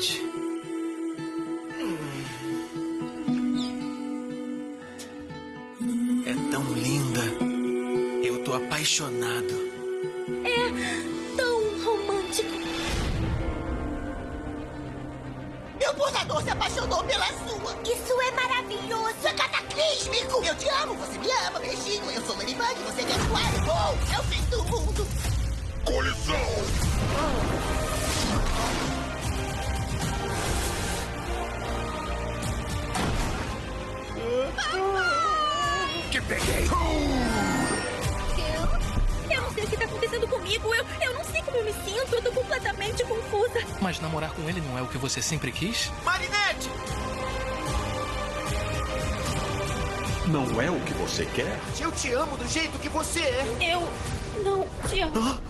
É tão linda. Eu tô apaixonado. É tão romântico. Meu portador se apaixonou pela sua. Isso é maravilhoso. Isso é cataclísmico. Eu te amo, você me ama, beijinho. Eu sou Ladybug, você é minha Aquário. Oh, é Que peguei! Eu, eu não sei o que tá acontecendo comigo. Eu, eu não sei como eu me sinto. Eu tô completamente confusa. Mas namorar com ele não é o que você sempre quis? Marinette! Não é o que você quer? Eu te amo do jeito que você é. Eu não te amo.